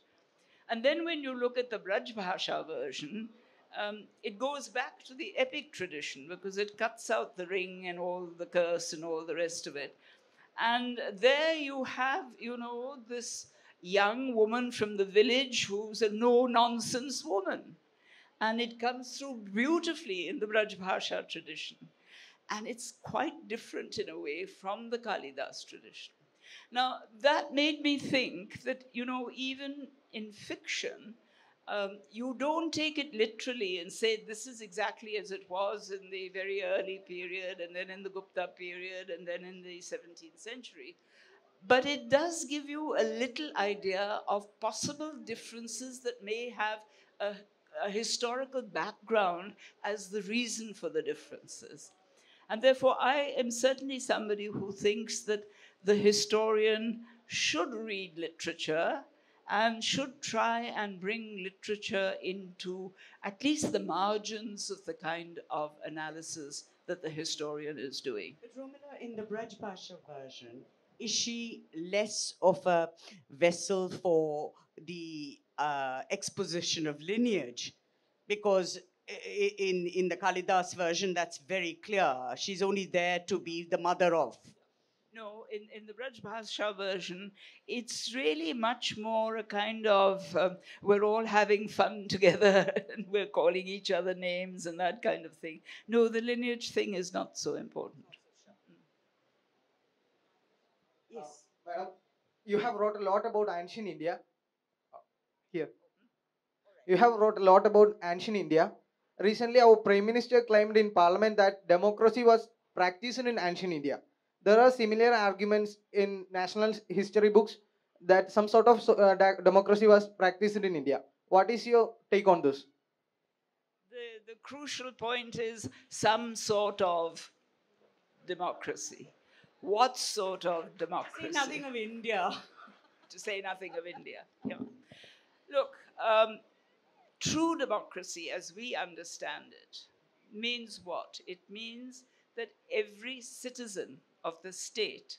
And then when you look at the Braj Bhasha version, um, it goes back to the epic tradition because it cuts out the ring and all the curse and all the rest of it. And there you have, you know, this young woman from the village who's a no nonsense woman and it comes through beautifully in the Braj Bhasha tradition. And it's quite different in a way from the Kalidas tradition. Now, that made me think that, you know, even in fiction, um, you don't take it literally and say this is exactly as it was in the very early period, and then in the Gupta period, and then in the 17th century. But it does give you a little idea of possible differences that may have a a historical background as the reason for the differences. And therefore, I am certainly somebody who thinks that the historian should read literature and should try and bring literature into at least the margins of the kind of analysis that the historian is doing. But Romila, in the Braj Bhasha version, is she less of a vessel for the uh, exposition of lineage because in, in the Kalidas version, that's very clear. She's only there to be the mother of. No, in, in the Braj Bhasha version, it's really much more a kind of um, we're all having fun together and we're calling each other names and that kind of thing. No, the lineage thing is not so important. Yes. Uh, madam, you have wrote a lot about ancient India. Here. You have wrote a lot about ancient India. Recently, our Prime Minister claimed in Parliament that democracy was practiced in ancient India. There are similar arguments in national history books that some sort of uh, democracy was practiced in India. What is your take on this? The, the crucial point is some sort of democracy. What sort of democracy? Say nothing of India. to say nothing of India. Yeah. Look, um, true democracy, as we understand it, means what? It means that every citizen of the state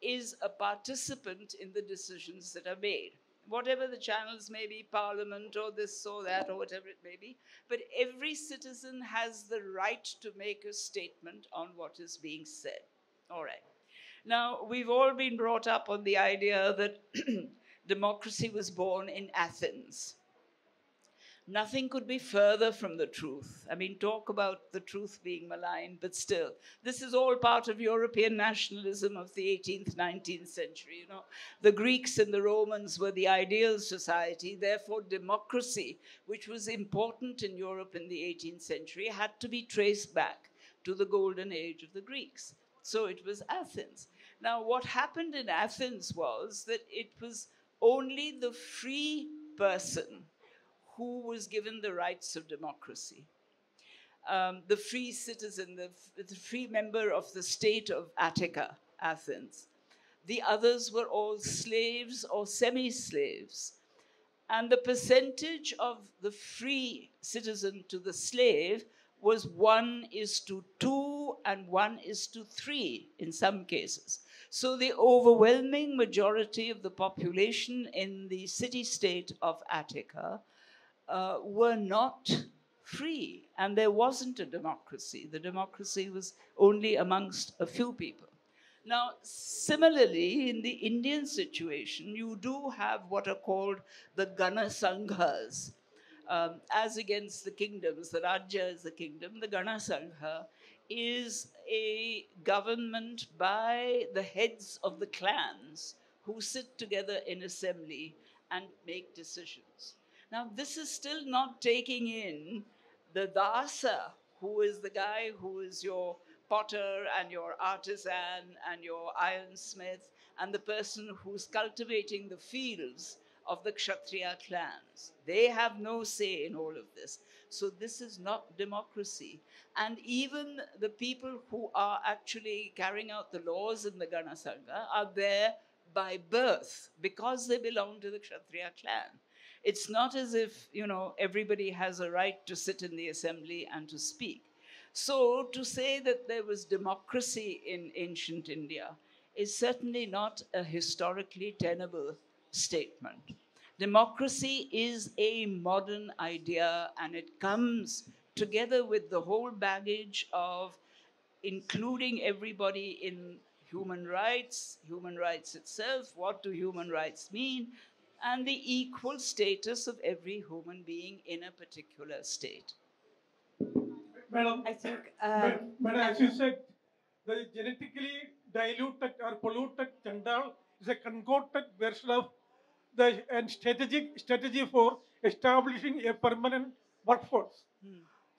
is a participant in the decisions that are made. Whatever the channels may be, parliament or this or that or whatever it may be, but every citizen has the right to make a statement on what is being said. All right. Now, we've all been brought up on the idea that democracy was born in Athens. Nothing could be further from the truth. I mean, talk about the truth being maligned, but still, this is all part of European nationalism of the 18th, 19th century. You know, the Greeks and the Romans were the ideal society. Therefore, democracy, which was important in Europe in the 18th century, had to be traced back to the golden age of the Greeks. So it was Athens. Now, what happened in Athens was that it was only the free person who was given the rights of democracy. Um, the free citizen, the, the free member of the state of Attica, Athens. The others were all slaves or semi slaves. And the percentage of the free citizen to the slave was one is to two and one is to three in some cases. So the overwhelming majority of the population in the city state of Attica uh, were not free, and there wasn't a democracy. The democracy was only amongst a few people. Now, similarly, in the Indian situation, you do have what are called the Gana Sanghas. Um, as against the kingdoms, the Rajya is the kingdom, the Gana Sangha is a government by the heads of the clans who sit together in assembly and make decisions. Now, this is still not taking in the dasa who is the guy who is your potter and your artisan and your ironsmith and the person who's cultivating the fields of the Kshatriya clans. They have no say in all of this. So this is not democracy. And even the people who are actually carrying out the laws in the Gana Sangha are there by birth because they belong to the Kshatriya clan. It's not as if, you know, everybody has a right to sit in the assembly and to speak. So to say that there was democracy in ancient India is certainly not a historically tenable statement. Democracy is a modern idea and it comes together with the whole baggage of including everybody in human rights, human rights itself, what do human rights mean, and the equal status of every human being in a particular state. Madam, I think. ma- Uh, madam, as you said, the genetically diluted or polluted Chandal is a concocted version of the and strategic strategy for establishing a permanent workforce.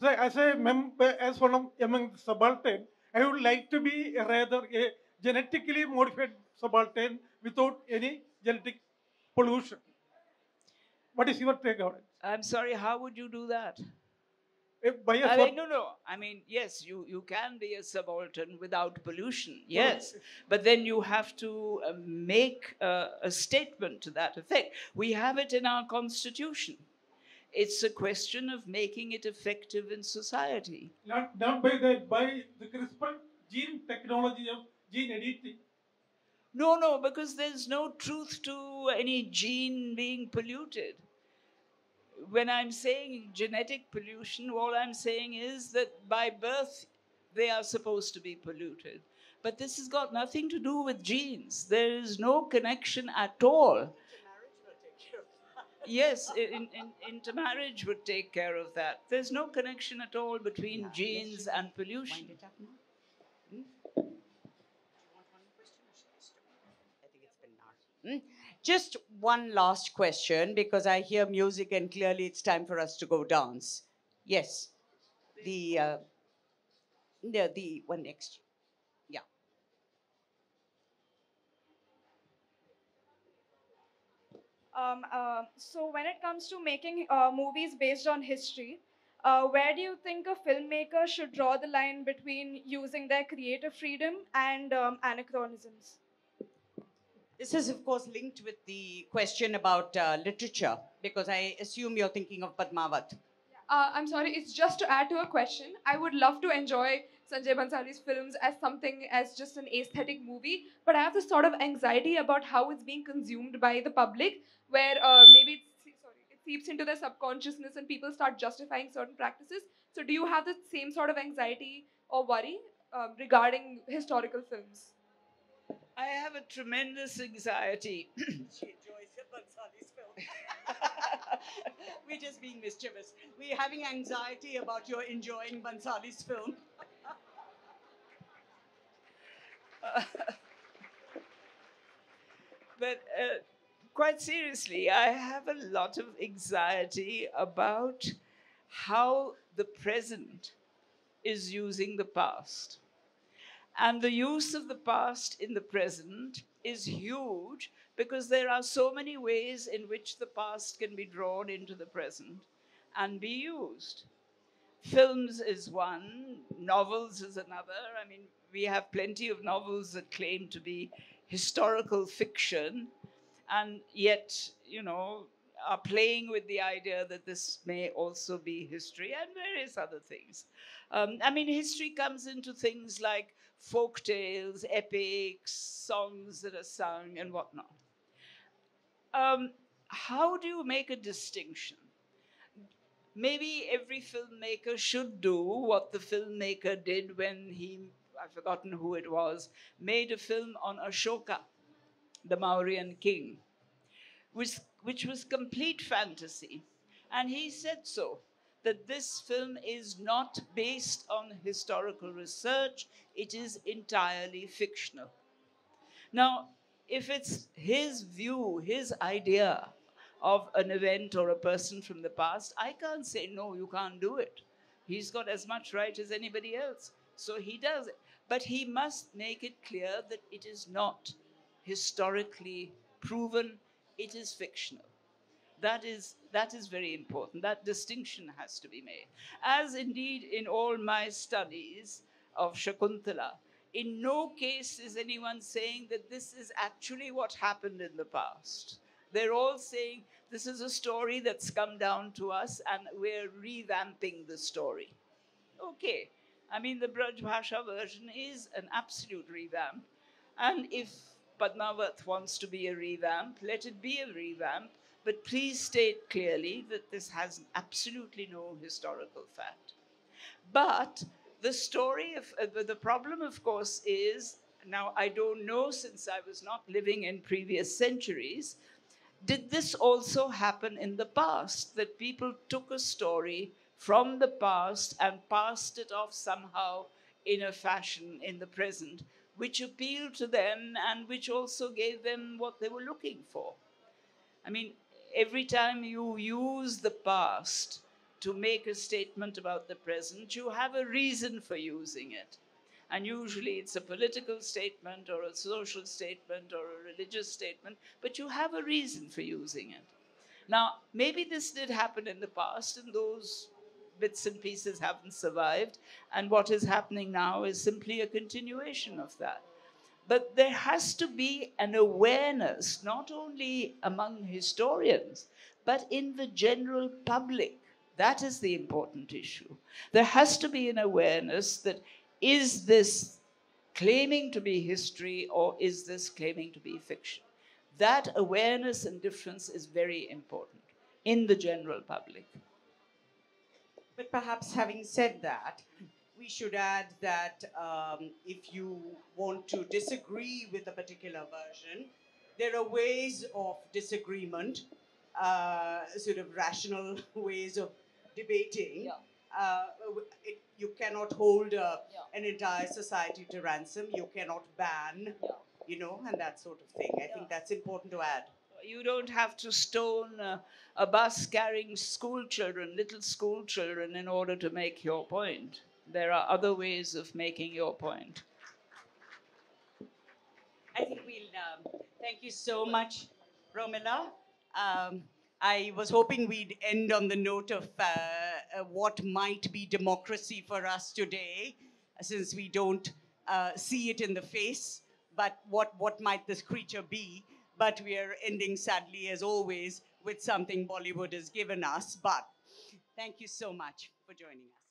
So, as a member, as one of among the subaltern, I would like to be a rather a genetically modified subaltern without any genetic pollution. What is your take on it? I'm sorry, how would you do that? Eh, I mean, no, no. I mean, yes, you, you can be a subaltern without pollution, yes. But then you have to uh, make uh, a statement to that effect. We have it in our constitution. It's a question of making it effective in society. not, not by the by the CRISPR gene technology of gene editing. No, no, because there's no truth to any gene being polluted. When I'm saying genetic pollution, all I'm saying is that by birth they are supposed to be polluted. But this has got nothing to do with genes. There is no connection at all. Yes, in, in, intermarriage would take care of that. There's no connection at all between genes and pollution. wind it up now? Hmm? I think it's been now. Hmm? Just one last question because I hear music and clearly it's time for us to go dance. Yes. The uh, the the one next. Yeah. Um, uh, so when it comes to making uh, movies based on history, uh, where do you think a filmmaker should draw the line between using their creative freedom and um, anachronisms? This is, of course, linked with the question about uh, literature because I assume you're thinking of Padmavat. Uh, I'm sorry, it's just to add to a question. I would love to enjoy Sanjay Bhansali's films as something as just an aesthetic movie, but I have this sort of anxiety about how it's being consumed by the public, where uh, maybe sorry, it seeps into their subconsciousness and people start justifying certain practices. So, do you have the same sort of anxiety or worry um, regarding historical films? I have a tremendous anxiety. She enjoys Bhansali's film. We're just being mischievous. We're having anxiety about your enjoying Bhansali's film. but uh, quite seriously, I have a lot of anxiety about how the present is using the past. And the use of the past in the present is huge because there are so many ways in which the past can be drawn into the present and be used. Films is one, novels is another. I mean, we have plenty of novels that claim to be historical fiction and yet, you know, are playing with the idea that this may also be history and various other things. Um, I mean, history comes into things like folk tales, epics, songs that are sung, and whatnot. Um, how do you make a distinction? Maybe every filmmaker should do what the filmmaker did when he, I've forgotten who it was, made a film on Ashoka, the Mauryan king, which, which was complete fantasy. And he said so, that this film is not based on historical research, it is entirely fictional. Now, if it's his view, his idea of an event or a person from the past, I can't say, no, you can't do it. He's got as much right as anybody else. So he does it. But he must make it clear that it is not historically proven, it is fictional. That is, that is very important. That distinction has to be made. As indeed in all my studies of Shakuntala, in no case is anyone saying that this is actually what happened in the past. They're all saying this is a story that's come down to us and we're revamping the story. Okay. I mean, the Braj Bhasha version is an absolute revamp. And if Padmavat wants to be a revamp, let it be a revamp. But please state clearly that this has absolutely no historical fact. But the story of uh, the, problem, of course, is now I don't know since I was not living in previous centuries. Did this also happen in the past that people took a story from the past and passed it off somehow in a fashion in the present, which appealed to them and which also gave them what they were looking for? I mean, every time you use the past to make a statement about the present, you have a reason for using it. And usually it's a political statement or a social statement or a religious statement, but you have a reason for using it. Now, maybe this did happen in the past, and those bits and pieces haven't survived, and what is happening now is simply a continuation of that. But there has to be an awareness, not only among historians, but in the general public that is the important issue. There has to be an awareness that is this claiming to be history or is this claiming to be fiction? That awareness and difference is very important in the general public. But perhaps having said that, we should add that um, if you want to disagree with a particular version, there are ways of disagreement, uh, sort of rational ways of debating. Yeah. Uh, it, you cannot hold uh, Yeah. an entire society to ransom. You cannot ban, Yeah. you know, and that sort of thing. I think that's important to add. You don't have to stone uh, a bus carrying school children, little school children, in order to make your point. There are other ways of making your point. I think we'll um, thank you so much, Romila. Um, I was hoping we'd end on the note of uh, uh, what might be democracy for us today, since we don't uh, see it in the face. But what, what might this creature be? But we are ending, sadly, as always, with something Bollywood has given us. But thank you so much for joining us.